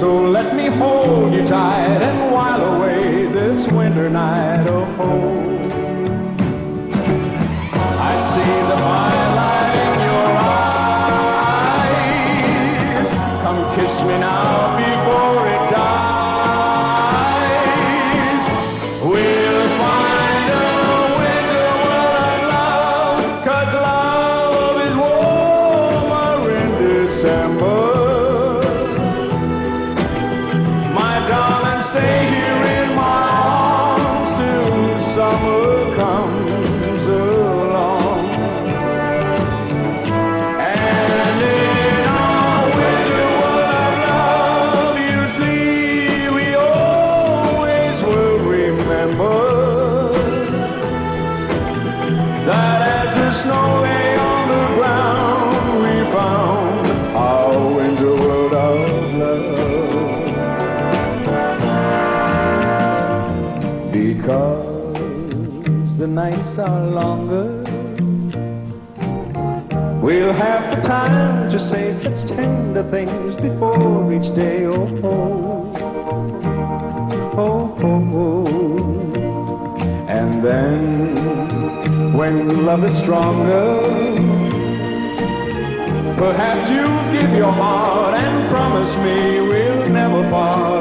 So let me hold you tight and while away this winter night. of hope. things before each day. Oh, oh, oh, oh, oh. And then, when love is stronger, perhaps you'll give your heart and promise me we'll never part.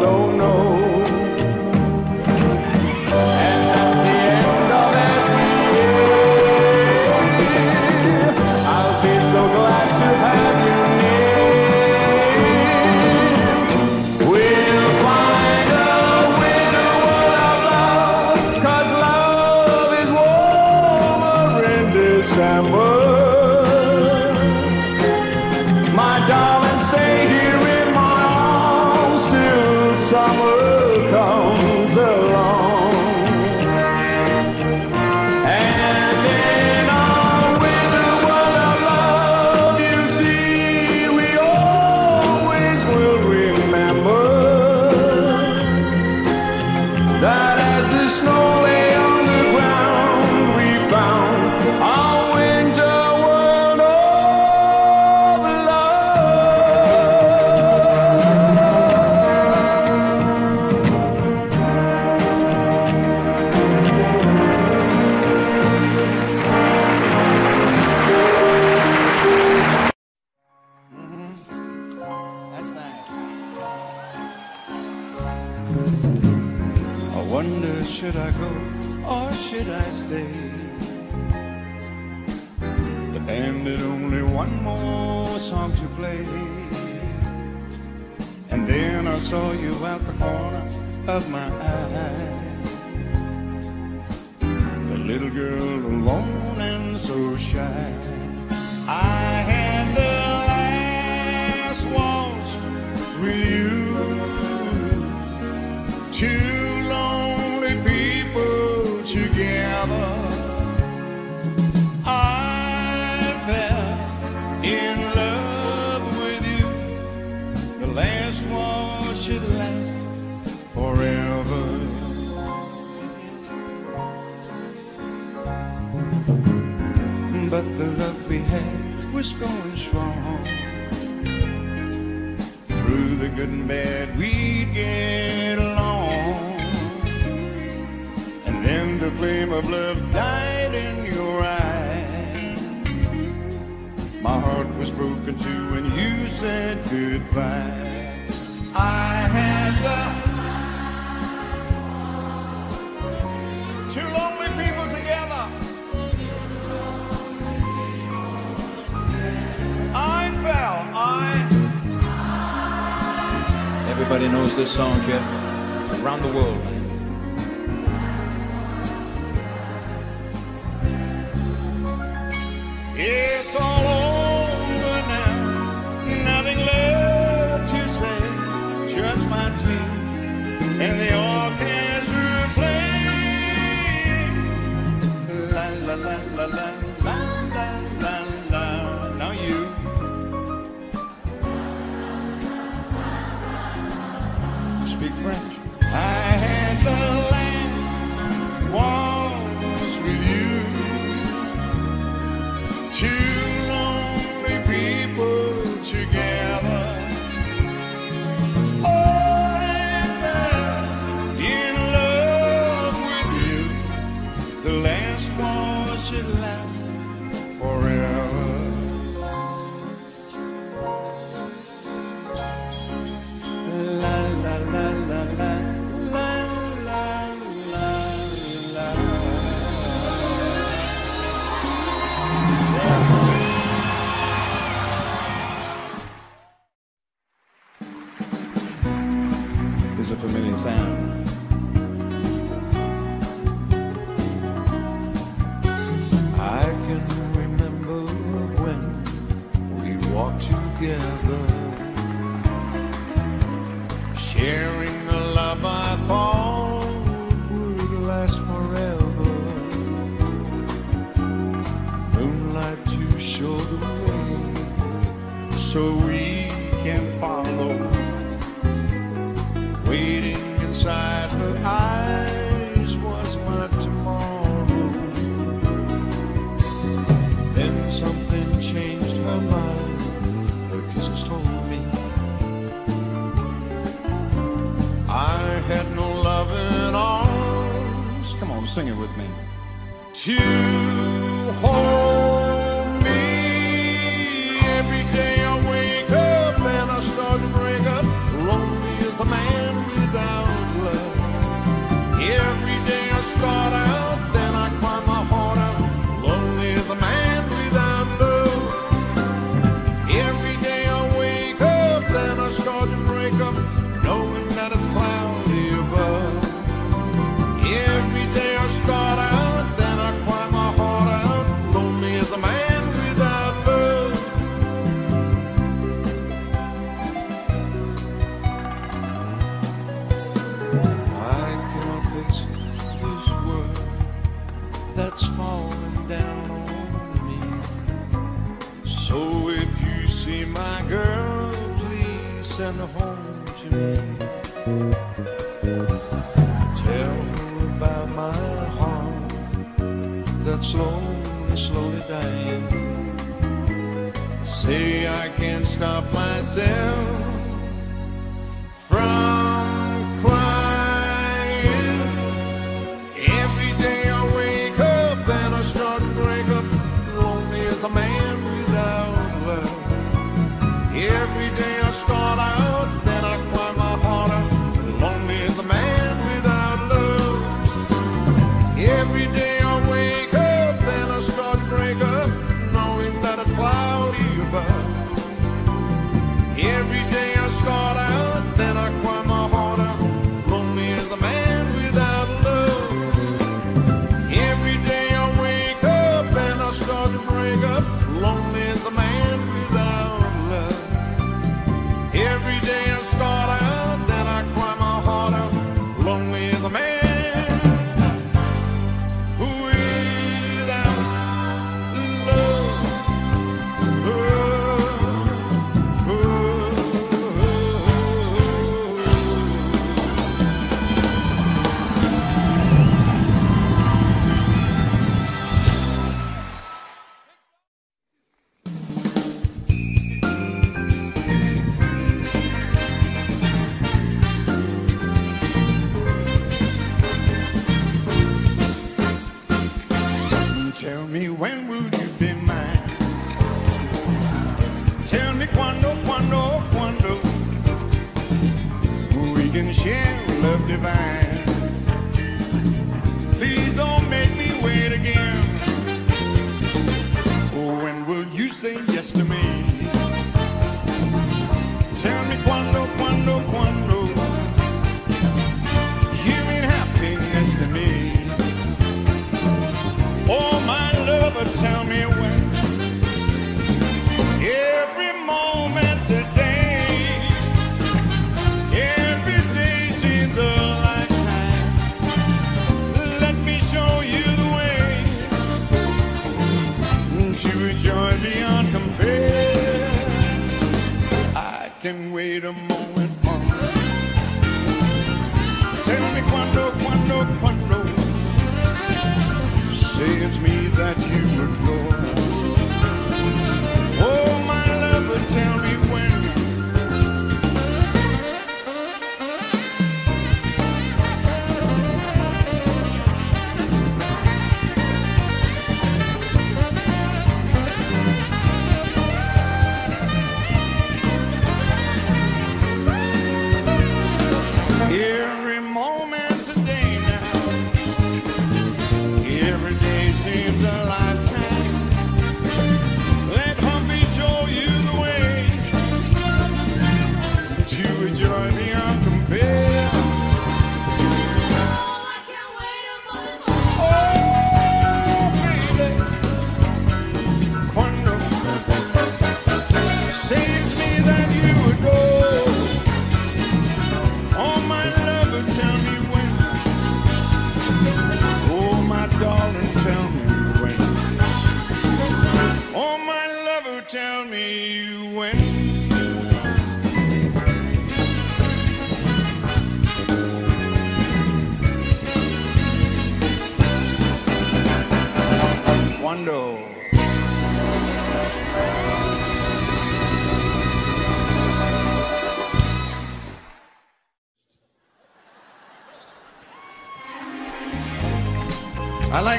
Everybody knows this song, Jeff. Around the world.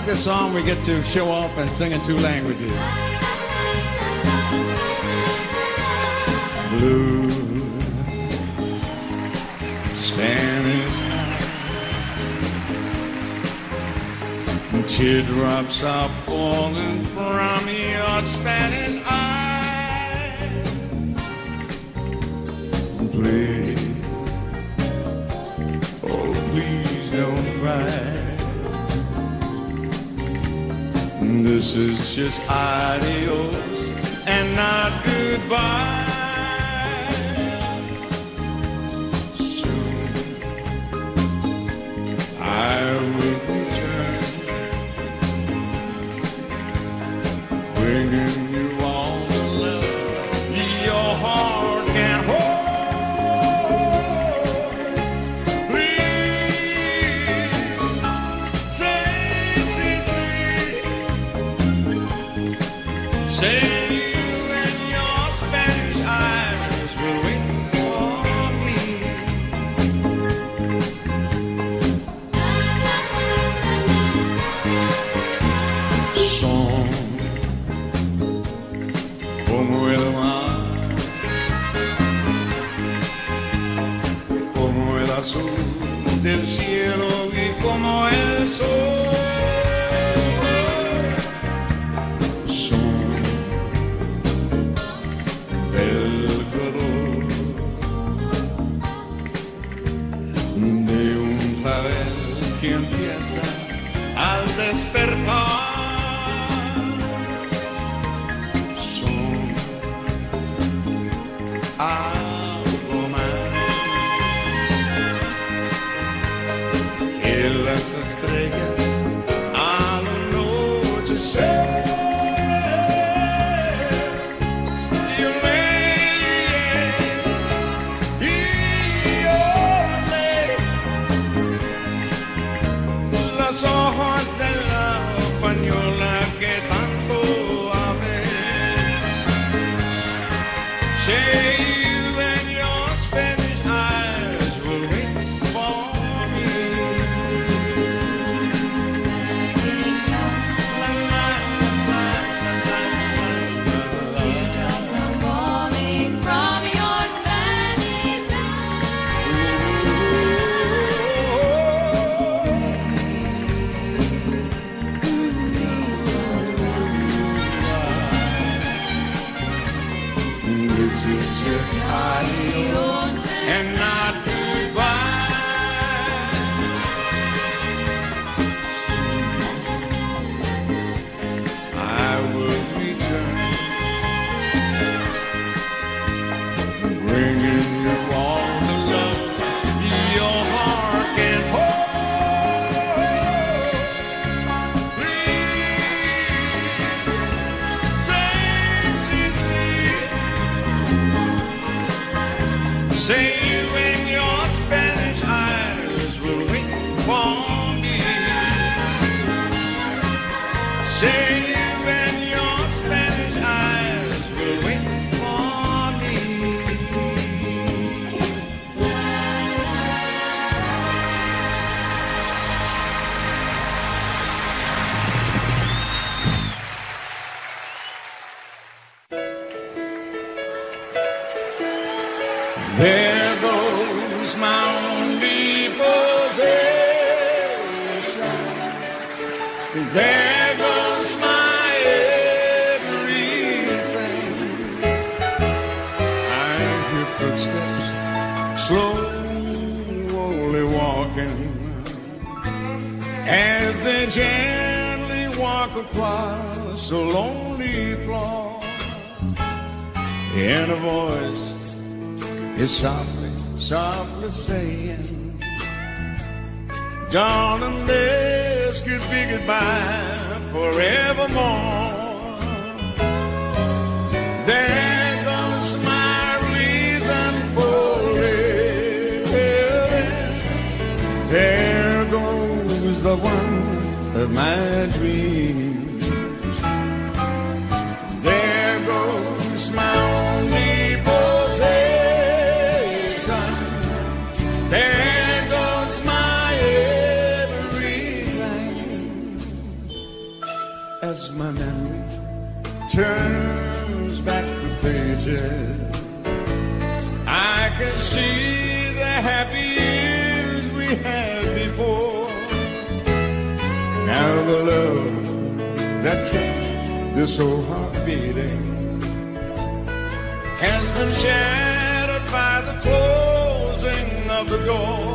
like this song, we get to show off and sing in two languages. Blue, Spanish, teardrops are falling from your Spanish eyes. is just adios and not goodbye. as they gently walk across a lonely floor. And a voice is softly, softly saying, Darling, this could be goodbye forevermore. of my dreams. There goes my only possession. There goes my everything. As my memory turns. I this old heart beating has been shattered by the closing of the door.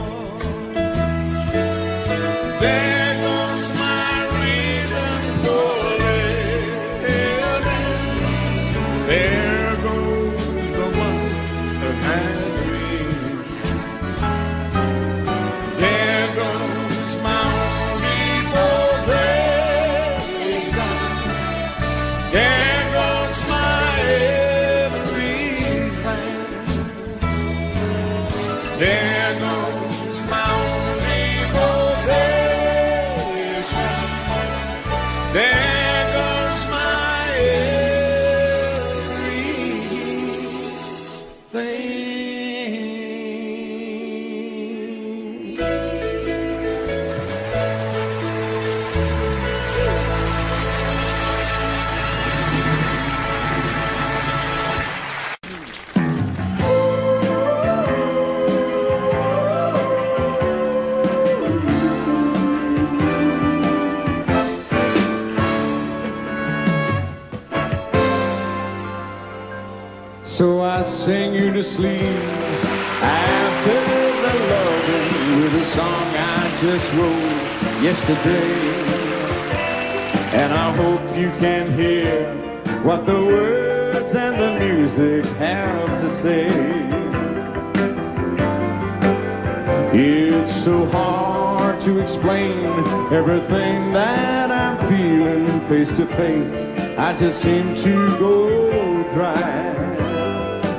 face. I just seem to go dry.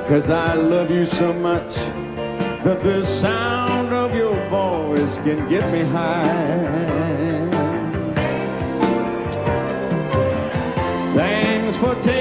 Cause I love you so much that the sound of your voice can get me high. Thanks for taking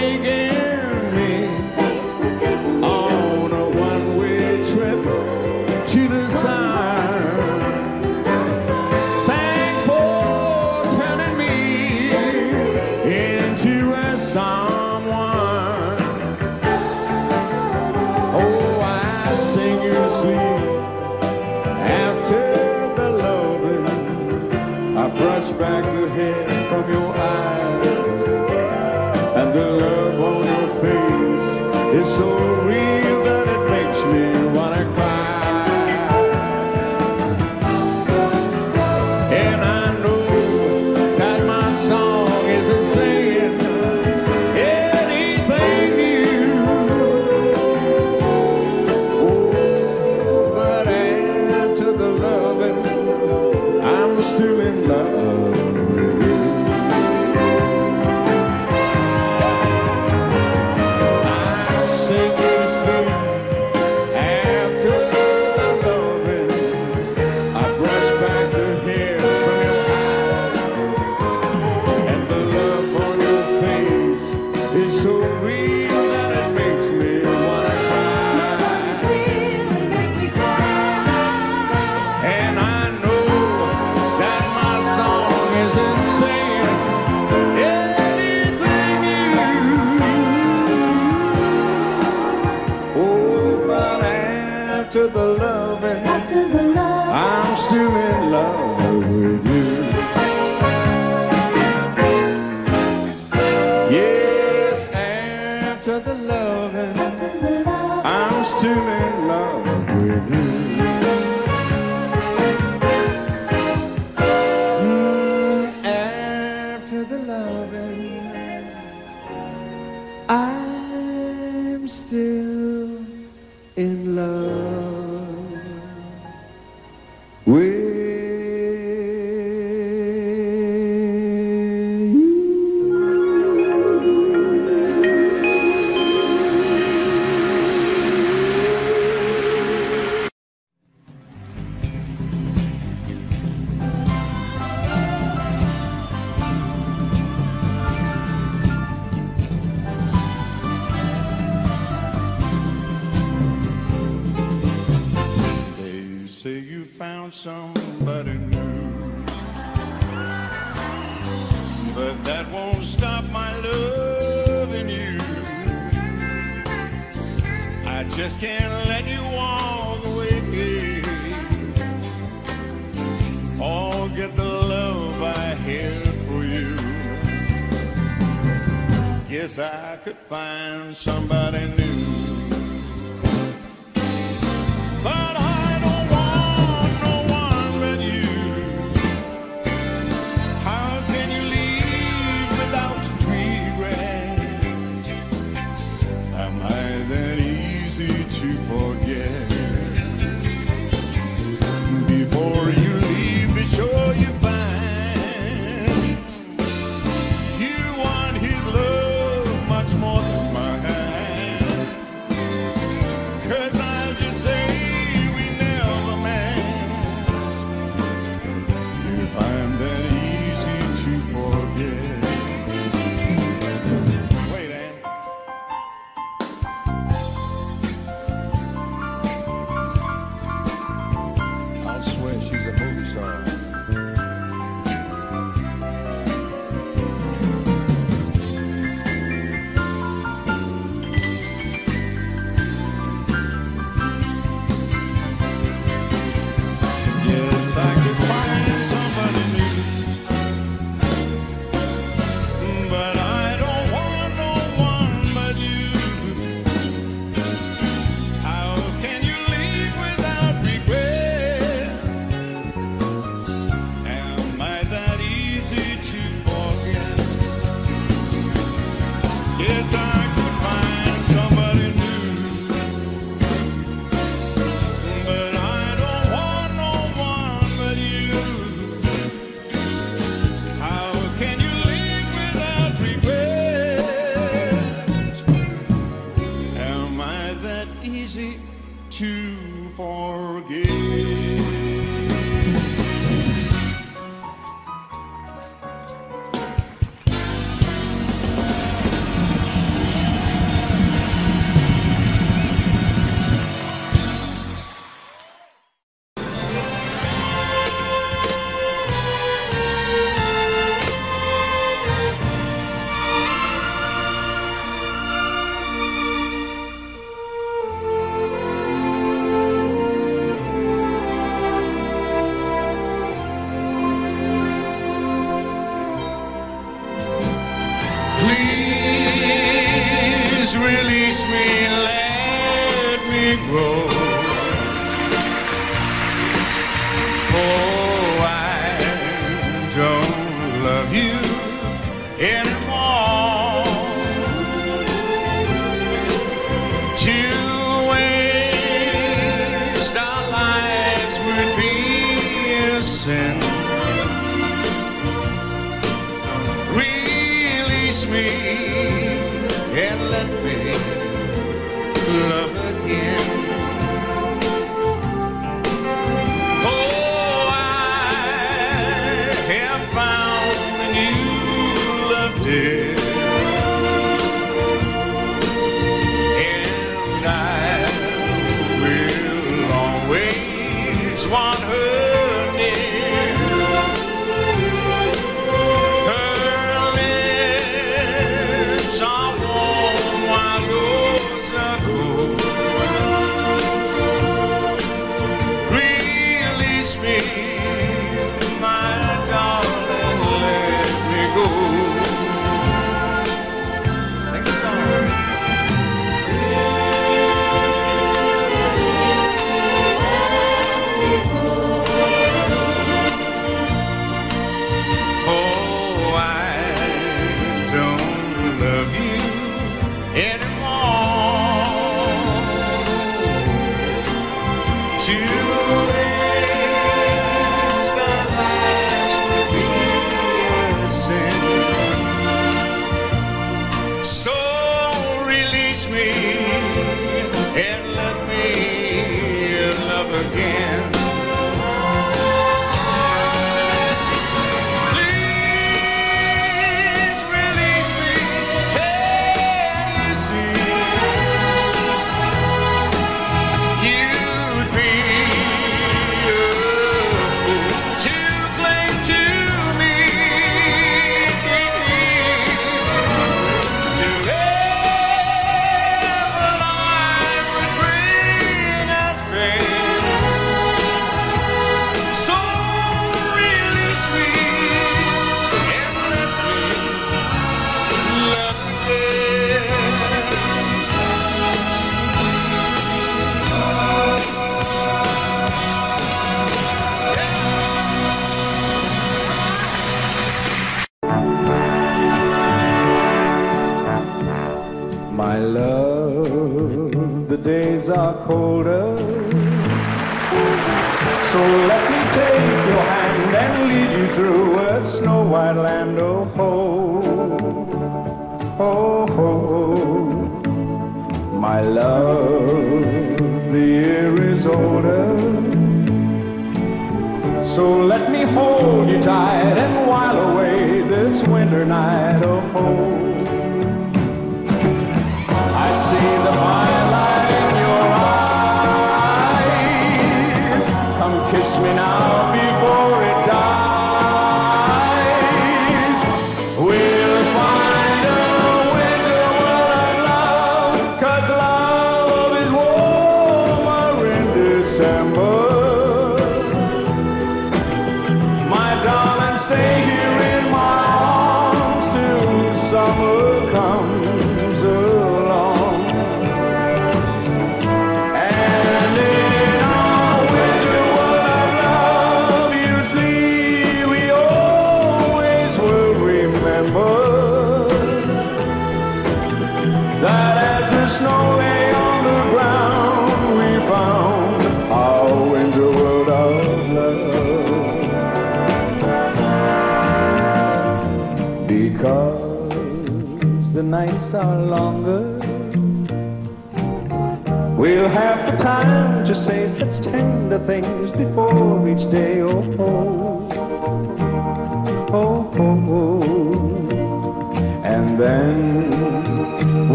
let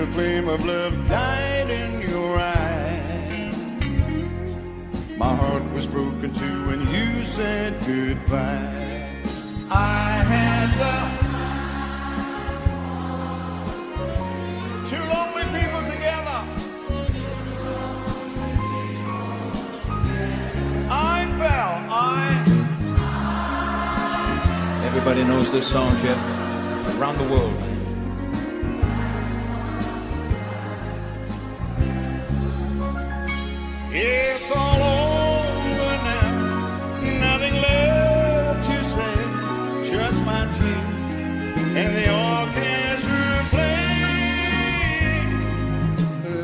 the flame of love died in your eyes. My heart was broken too when you said goodbye. I had the two lonely people together. I fell. I. Everybody knows this song, Jeff. Around the world. It's all over now, nothing left to say, just my tears and the orchestra playing.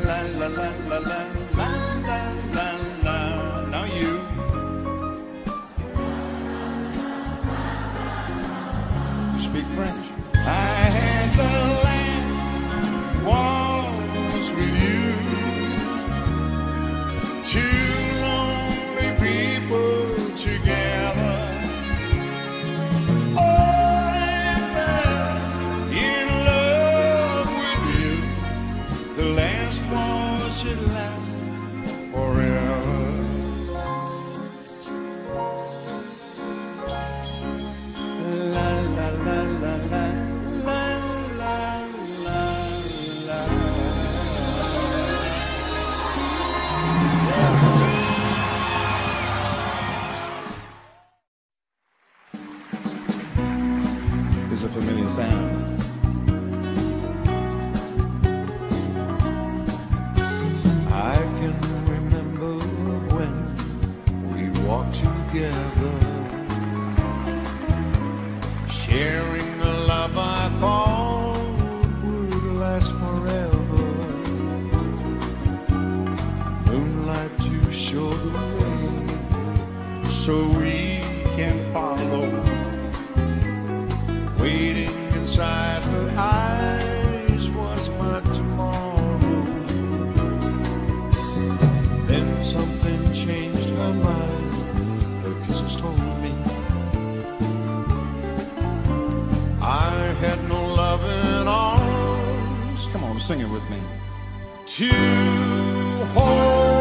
La la la la la. Sing it with me. To hold.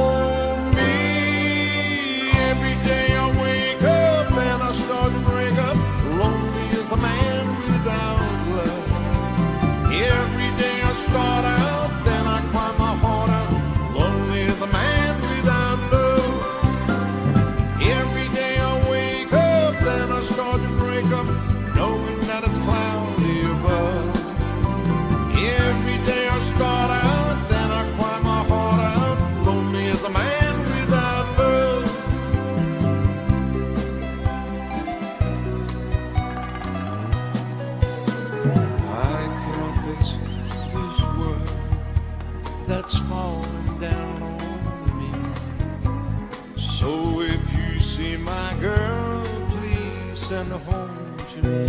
and home to me.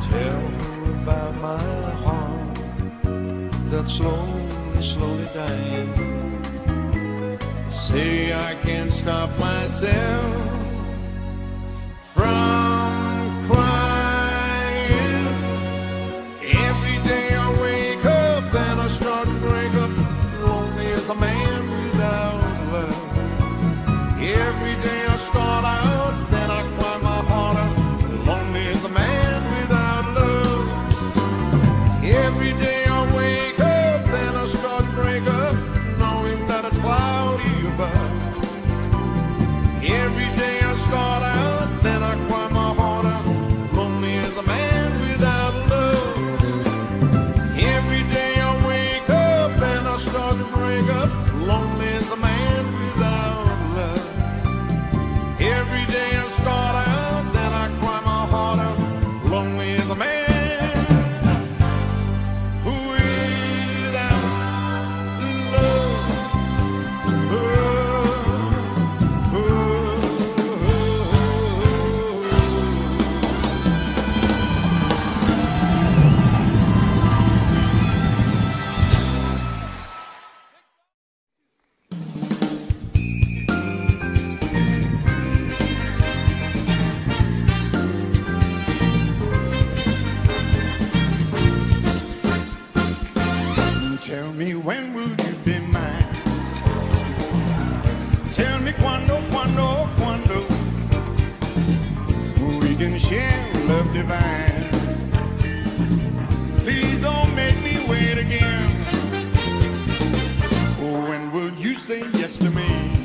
Tell her about my heart that's slowly, slowly dying. Say I can't stop myself. divine. Please don't make me wait again. When will you say yes to me?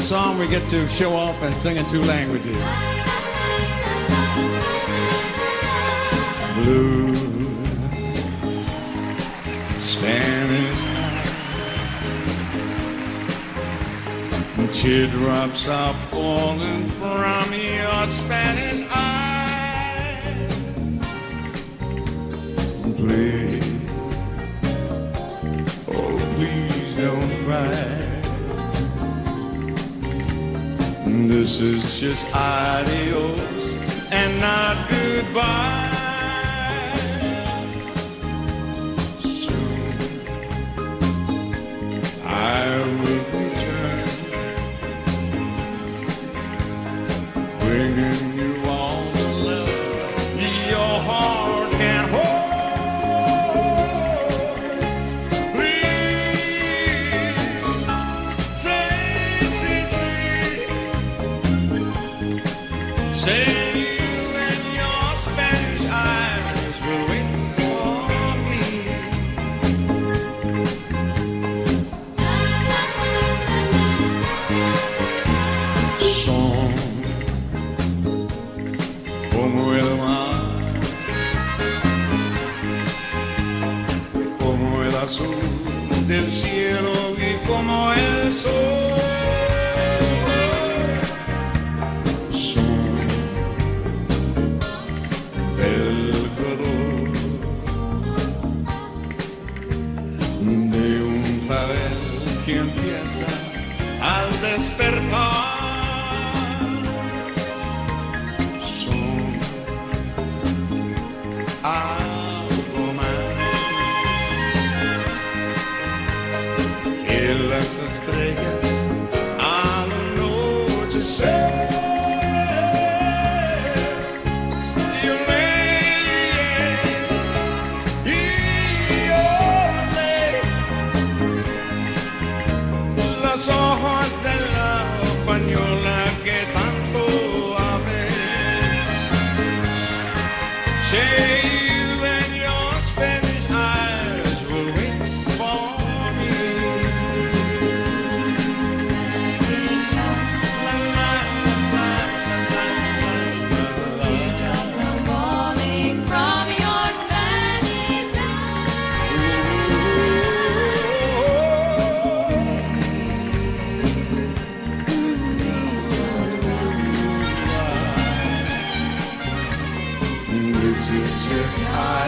favorite song we get to show off and sing in two languages. Blue, Spanish, teardrops are falling from your Spanish eyes. Please. This is just adios and not goodbye. Soon I will.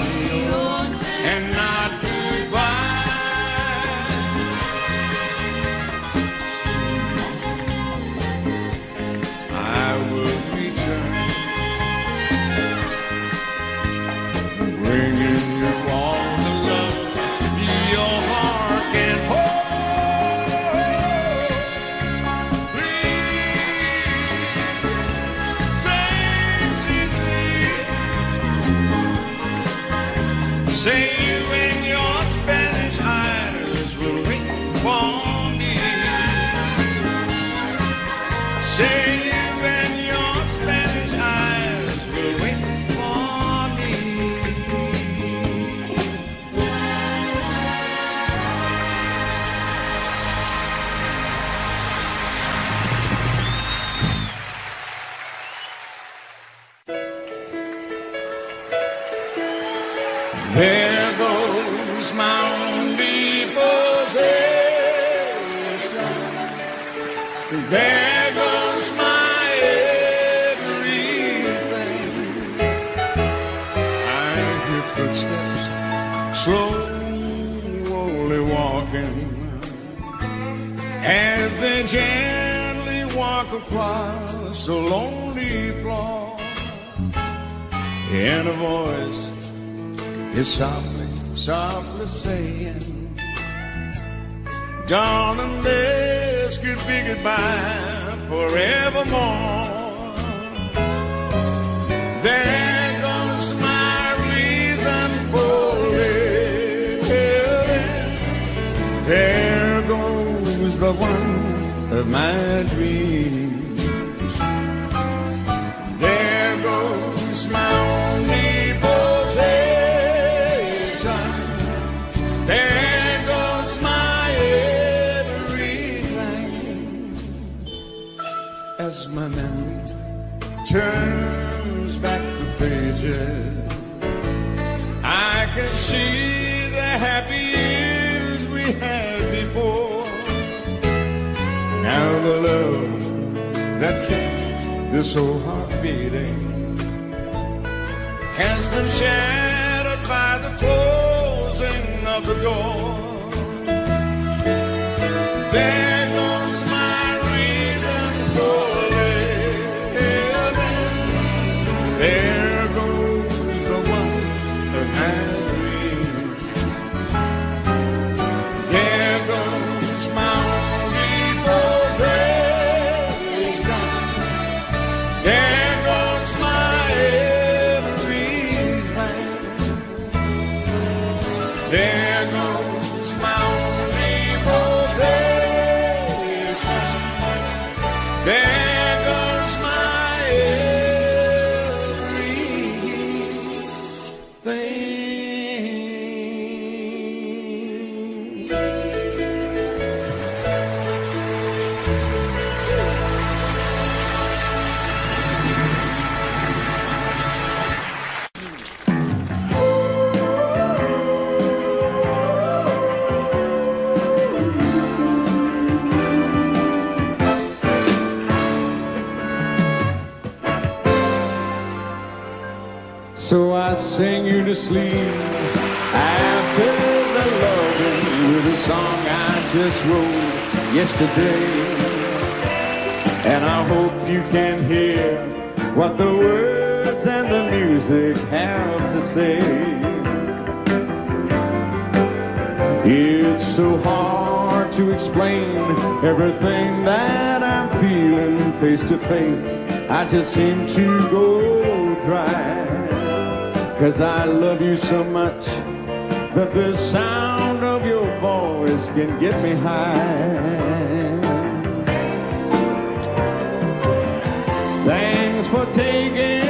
and not across the lonely floor. And a voice is softly, softly saying, Darling, this could be goodbye forevermore. There goes my reason for living. There goes the one of my dreams. This old heart beating has been shattered by the closing of the door. To sleep after the loving with a song I just wrote yesterday. And I hope you can hear what the words and the music have to say. It's so hard to explain everything that I'm feeling face to face. I just seem to go dry. Cause I love you so much that the sound of your voice can get me high. Thanks for taking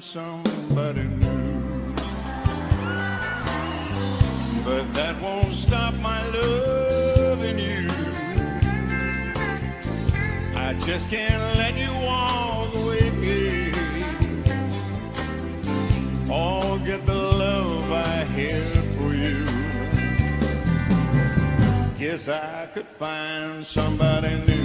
somebody new. But that won't stop my loving you. I just can't let you walk away. Or get the love I had for you. Guess I could find somebody new.